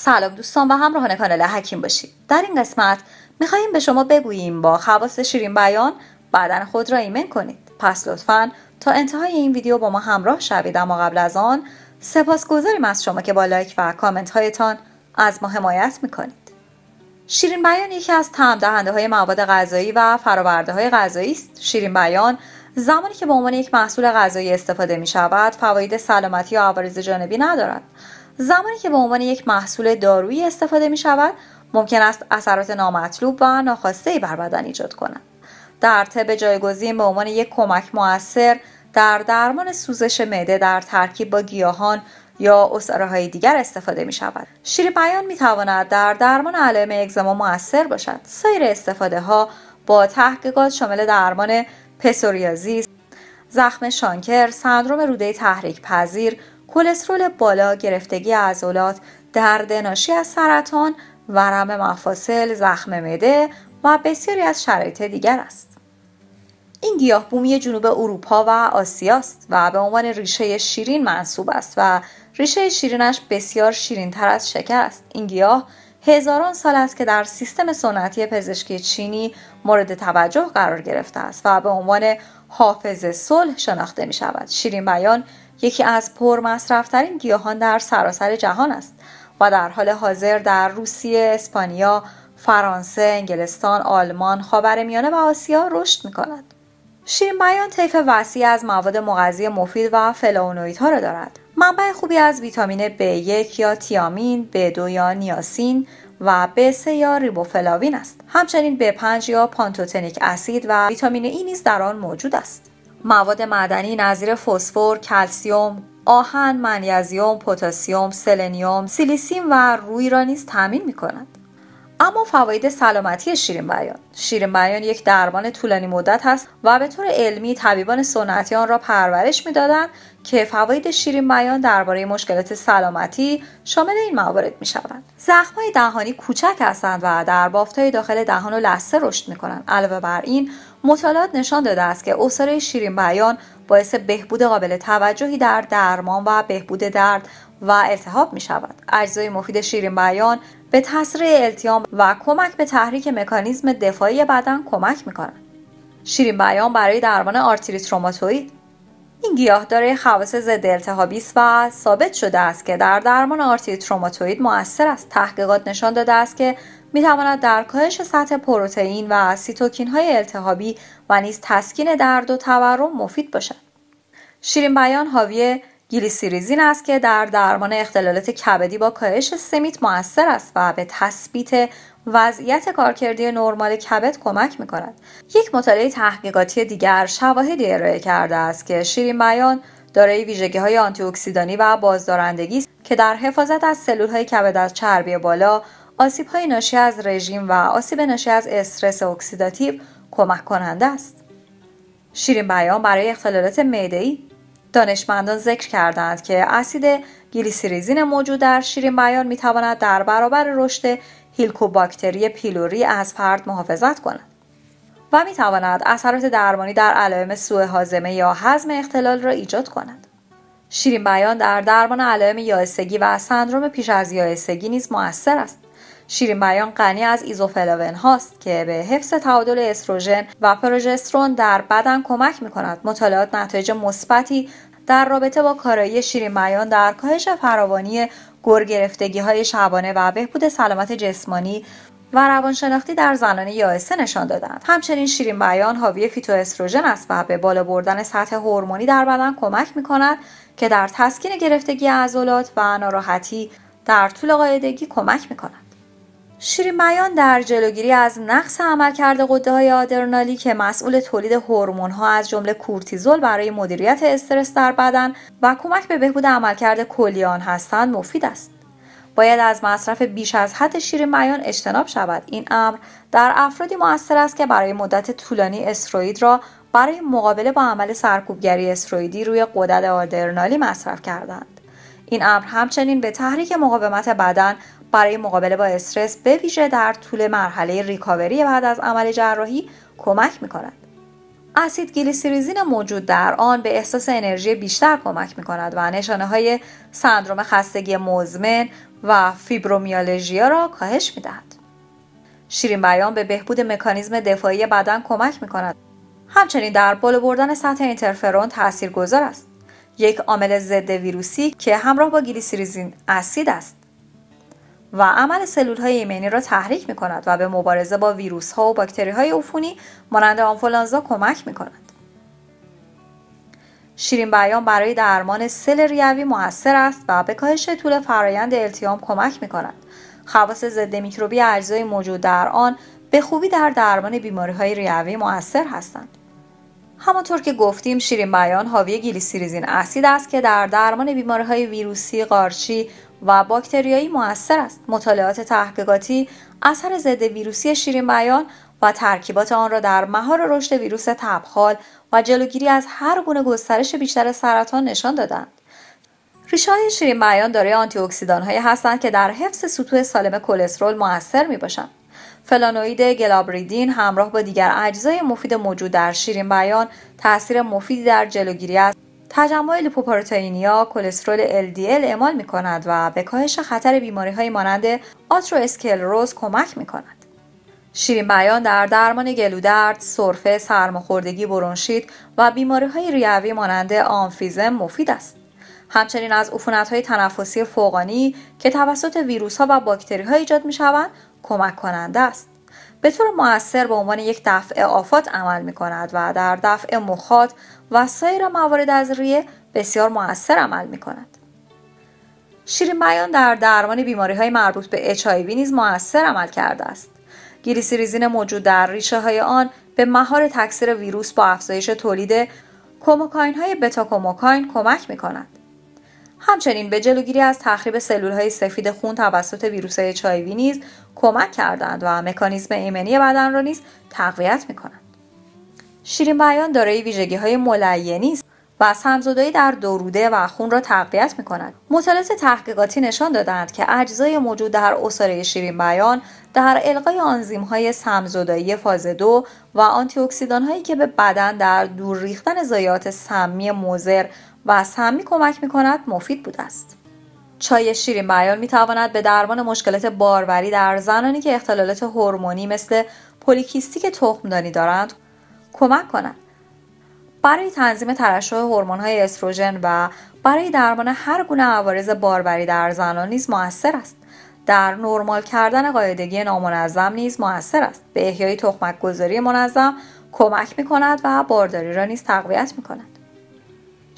سلام دوستان و همراهان کانال حکیم باشید. در این قسمت می‌خواهیم به شما بگوییم با خواص شیرین بیان بدن خود را ایمن کنید. پس لطفا تا انتهای این ویدیو با ما همراه شوید. اما قبل از آن سپاسگزاریم از شما که با لایک و کامنت هایتان از ما حمایت می‌کنید. شیرین بیان یکی از تعم دهنده های مواد غذایی و فراورده های غذایی است. شیرین بیان زمانی که به عنوان یک محصول غذایی استفاده می شود فواید سلامتی و عوارض جانبی ندارد. زمانی که به عنوان یک محصول دارویی استفاده می شود ممکن است اثرات نامطلوب و ناخواسته بر بدن ایجاد کند در طب جایگزین به عنوان یک کمک موثر در درمان سوزش معده در ترکیب با گیاهان یا اساره های دیگر استفاده می شود. شیر بیان می تواند در درمان علائم اگزما موثر باشد. سایر استفاده ها با تحقیقات شامل درمان پسوریازیس، زخم شانکر، سندروم روده تحریک پذیر، کلسترول بالا، گرفتگی عضلات، درد ناشی از سرطان، ورم مفاصل، زخم معده و بسیاری از شرایط دیگر است. این گیاه بومی جنوب اروپا و آسیاست و به عنوان ریشه شیرین منصوب است و ریشه شیرینش بسیار شیرین تر از شکر است. این گیاه هزاران سال است که در سیستم سنتی پزشکی چینی مورد توجه قرار گرفته است و به عنوان حافظ صلح شناخته می شود. شیرین بیان یکی از پرمصرفترین گیاهان در سراسر جهان است و در حال حاضر در روسیه، اسپانیا، فرانسه، انگلستان، آلمان، خاورمیانه و آسیا رشد می کند. شیرین بیان طیف وسیع از مواد مغذی مفید و فلاونویدها را دارد. منبع خوبی از ویتامین B1 یا تیامین، B2 یا نیاسین و B3 یا ریبوفلاوین است. همچنین B5 یا پانتوتنیک اسید و ویتامین ای نیز در آن موجود است. مواد معدنی نظیر فسفر، کلسیوم، آهن، منیزیم، پتاسیم، سلنیوم، سیلیسیم و روی را نیز تامین می کند. اما فواید سلامتی شیرین بیان شیرین بیان یک درمان طولانی مدت است و به طور علمی طبیبان سنتی آن را پرورش می‌دادند که فواید شیرین بیان درباره مشکلات سلامتی شامل این موارد می شوند. دهانی کوچک هستند و در بافتهای داخل دهان و لثه رشد می کنند. علاوه بر این مطالعات نشان داده است که عصاره شیرین بیان باعث بهبود قابل توجهی در درمان و بهبود درد و التهاب می شود. اجزای مفید شیرین بیان به تسریع التیام و کمک به تحریک مکانیزم دفاعی بدن کمک می کنند. شیرین بیان برای درمان آرتریت روماتوید این گیاه دارای خواص ضد التهابی است و ثابت شده است که در درمان آرتریت روماتوید مؤثر است تحقیقات نشان داده است که می تواند در کاهش سطح پروتئین و سیتوکین های التهابی و نیز تسکین درد و تورم مفید باشد. شیرین بیان حاوی گلیسیریزین است که در درمان اختلالات کبدی با کاهش سمیت موثر است و به تثبیت وضعیت کارکردی نرمال کبد کمک می کند. یک مطالعه تحقیقاتی دیگر شواهدی ارائه کرده است که شیرین بیان دارای ویژگی های آنتی اکسیدانی و بازدارندگی است که در حفاظت از سلول های کبد از چربی بالا، آسیب های ناشی از رژیم و آسیب ناشی از استرس اکسیداتیو کمک کننده است. شیرین بیان برای اختلالات معده‌ای دانشمندان ذکر کردند که اسید گلیسیریزین موجود در شیرین بیان می تواند در برابر رشد هیلکوباکتری پیلوری از فرد محافظت کند و می تواند اثرات درمانی در علائم سوء هاضمه یا هضم اختلال را ایجاد کند. شیرین بیان در درمان علائم یائسگی و سندروم پیش از یائسگی نیز موثر است. شیرین بیان غنی از ایزوفلاون هاست که به حفظ تعادل استروژن و پروژسترون در بدن کمک می کند. مطالعات نتایج مثبتی در رابطه با کارایی شیرین بیان در کاهش فراوانی گرگرفتگی های شبانه و بهبود سلامت جسمانی و روانشناختی در زنان یائسه نشان دادند. همچنین شیرین بیان حاوی فیتو استروژن است و به بالا بردن سطح هورمونی در بدن کمک می کند که در تسکین گرفتگی عضلات و ناراحتی در طول قاعدگی کمک می کند شیرین بیان در جلوگیری از نقص عملکرد قده های آدرنالی که مسئول تولید هورمون ها از جمله کورتیزول برای مدیریت استرس در بدن و کمک به بهبود عملکرد کلی آن هستند مفید است. باید از مصرف بیش از حد شیرین بیان اجتناب شود. این امر در افرادی موثر است که برای مدت طولانی استروید را برای مقابله با عمل سرکوبگری استرویدی روی قدرت آدرنالی مصرف کردند. این امر همچنین به تحریک مقاومت بدن برای مقابله با استرس به ویژه در طول مرحله ریکاوری بعد از عمل جراحی کمک می کند. اسید گلیسیریزین موجود در آن به احساس انرژی بیشتر کمک می کند و نشانه های سندروم خستگی مزمن و فیبرومیالژیا را کاهش می دهد. شیرین بیان به بهبود مکانیزم دفاعی بدن کمک می کند. همچنین در بالا بردن سطح اینترفرون تأثیر گذار است. یک عامل ضد ویروسی که همراه با گلیسیریزین اسید است و عمل سلول های ایمنی را تحریک می کند و به مبارزه با ویروس ها و باکتری های عفونی مانند آنفولانزا کمک می کند. شیرین بیان برای درمان سل ریوی موثر است و به کاهش طول فرایند التیام کمک می کند. خواص ضد میکروبی اجزای موجود در آن به خوبی در درمان بیماری های ریوی موثر هستند. همانطور که گفتیم شیرین بیان حاوی گلیسیریزین اسید است که در درمان بیماری های ویروسی، قارچی و باکتریایی موثر است. مطالعات تحقیقاتی اثر ضد ویروسی شیرین بیان و ترکیبات آن را در مهار رشد ویروس تبخال و جلوگیری از هر گونه گسترش بیشتر سرطان نشان دادند. ریشه های شیرین بیان دارای آنتی اکسیدان هستند که در حفظ سطوح سالم کلسترول موثر می باشند. فلانوید گلابریدین همراه با دیگر اجزای مفید موجود در شیرین بیان تاثیر مفیدی در جلوگیری از تجمع لیپوپروتئینیا کلسترول LDL اعمال می کند و به کاهش خطر بیماری های مانند آترواسکلروز کمک می کند. شیرین بیان در درمان گلودرد، سرفه، سرماخوردگی برونشیت و بیماری های ریوی مانند آنفیزم مفید است. همچنین از عفونت های تنفسی فوقانی که توسط ویروس ها و باکتری ها ایجاد می شوند کمک کننده است. به طور موثر به عنوان یک دفع آفات عمل می کند و در دفع مخاط و سایر موارد از ریه بسیار موثر عمل می کند. شیرین بیان در درمان بیماری های مربوط به HIV نیز موثر عمل کرده است. گلیسیریزین موجود در ریشه های آن به مهار تکثیر ویروس با افزایش تولید کوموکاین های بتا کوموکاین کمک می کند. همچنین به جلوگیری از تخریب سلول های سفید خون توسط ویروس اچ نیز کمک کردند و مکانیزم ایمنی بدن را نیز تقویت می کنند. شیرین بیان دارای ویژگی های ملینی است و سمزدایی در دوروده و خون را تقویت می کند. مطالعات تحقیقاتی نشان دادند که اجزای موجود در اصاره شیرین بیان در القای آنزیم های سمزدایی فاز دو و آنتی هایی که به بدن در دور ریختن ضایعات سمی موزر و سمی کمک می کند مفید بوده است. چای شیرین بیان می تواند به درمان مشکلات باروری در زنانی که اختلالات هورمونی مثل پولیکیستیک تخمدانی دارند کمک کند. برای تنظیم ترشح های استروژن و برای درمان هر گونه عوارض باروری در زنان نیز موثر است. در نرمال کردن قاعدگی نامنظم نیز موثر است. به احیای تخمک گذاری منظم کمک می کند و بارداری را نیز تقویت می کند.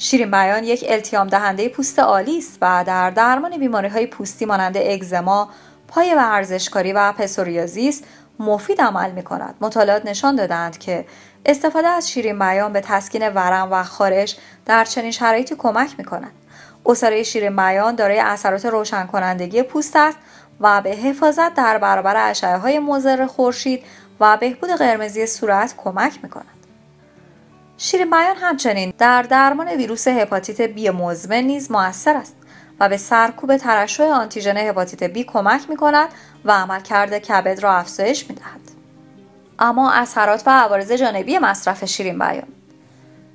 شیرین بیان یک التیام دهنده پوست عالی است و در درمان بیماری های پوستی مانند اگزما، پای ورزشکاری و پسوریازیس مفید عمل می کند. مطالعات نشان دادند که استفاده از شیرین بیان به تسکین ورم و خارش در چنین شرایطی کمک می کند. اصاره شیرین بیان دارای اثرات روشن کنندگی پوست است و به حفاظت در برابر اشعه های مضر خورشید و بهبود قرمزی صورت کمک می کند. شیرین بیان همچنین در درمان ویروس هپاتیت بی مزمن نیز موثر است و به سرکوب ترشح آنتیژن هپاتیت بی کمک می کند و عملکرد کبد را افزایش می دهد. اما اثرات و عوارض جانبی مصرف شیرین بیان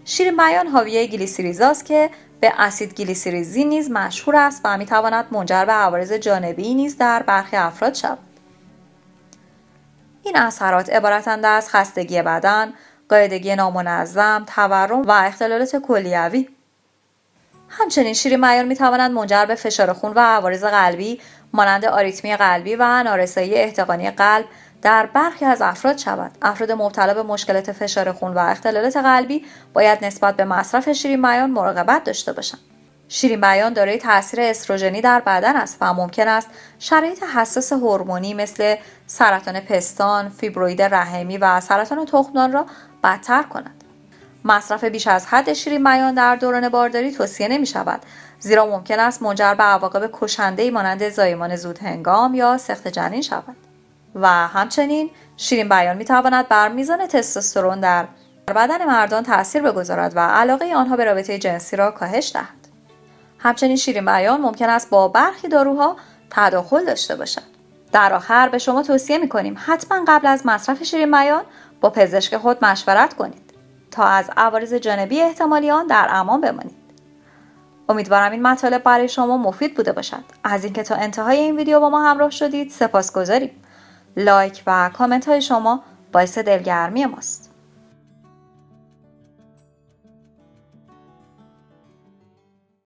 شیرین بیان حاوی گلیسیریزاست که به اسید گلیسیریزی نیز مشهور است و می تواند منجر به عوارض جانبی نیز در برخی افراد شود. این اثرات عبارتند از خستگی بدن، قاعدگی نامنظم، تورم و اختلالات کلیوی. همچنین شیرین بیان می تواند منجر به فشار خون و عوارض قلبی مانند آریتمی قلبی و نارسایی احتقانی قلب در برخی از افراد شود افراد مبتلا به مشکلات فشار خون و اختلالات قلبی باید نسبت به مصرف شیرین بیان مراقبت داشته باشند شیرین بیان دارای تاثیر استروژنی در بدن است و ممکن است شرایط حساس هورمونی مثل سرطان پستان، فیبروید رحمی و سرطان تخمدان را بدتر کند. مصرف بیش از حد شیرین بیان در دوران بارداری توصیه نمی شود زیرا ممکن است منجر به عواقب کشنده مانند زایمان زود هنگام یا سخت جنین شود. و همچنین شیرین بیان می تواند بر میزان تستوسترون در بدن مردان تاثیر بگذارد و علاقه آنها به رابطه جنسی را کاهش دهد. همچنین شیرین بیان ممکن است با برخی داروها تداخل داشته باشد. در آخر به شما توصیه می کنیم حتما قبل از مصرف شیرین بیان با پزشک خود مشورت کنید تا از عوارض جانبی احتمالی آن در امان بمانید. امیدوارم این مطالب برای شما مفید بوده باشد از اینکه تا انتهای این ویدیو با ما همراه شدید سپاس گذاریم لایک و کامنت های شما باعث دلگرمی ماست